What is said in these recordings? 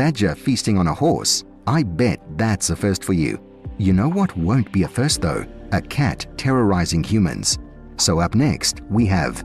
badger feasting on a horse. I bet that's a first for you. You know what won't be a first though? A cat terrorizing humans. So up next, we have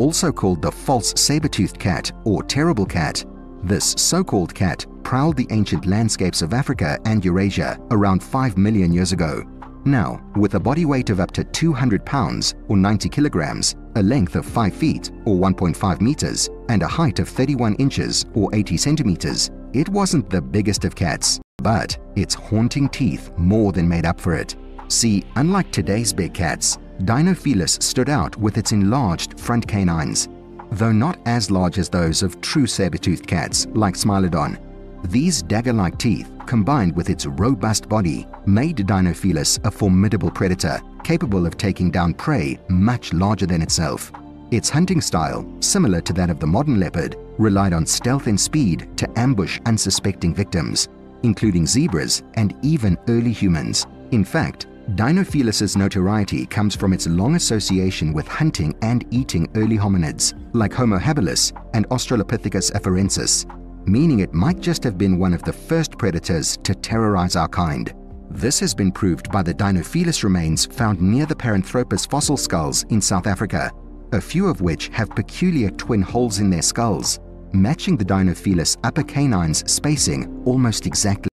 also called the false saber-toothed cat or terrible cat. This so-called cat prowled the ancient landscapes of Africa and Eurasia around 5 million years ago. Now, with a body weight of up to 200 pounds or 90 kilograms, a length of 5 feet or 1.5 meters, and a height of 31 inches or 80 centimeters, it wasn't the biggest of cats, but its haunting teeth more than made up for it. See, unlike today's big cats, Dinofelis stood out with its enlarged front canines. Though not as large as those of true saber-toothed cats like Smilodon, these dagger-like teeth, combined with its robust body, made Dinofelis a formidable predator capable of taking down prey much larger than itself. Its hunting style, similar to that of the modern leopard, relied on stealth and speed to ambush unsuspecting victims, including zebras and even early humans. In fact, Dinofelis' notoriety comes from its long association with hunting and eating early hominids like Homo habilis and Australopithecus afarensis, meaning it might just have been one of the first predators to terrorize our kind. This has been proved by the Dinofelis remains found near the Paranthropus fossil skulls in South Africa, a few of which have peculiar twin holes in their skulls, matching the Dinofelis upper canines spacing almost exactly.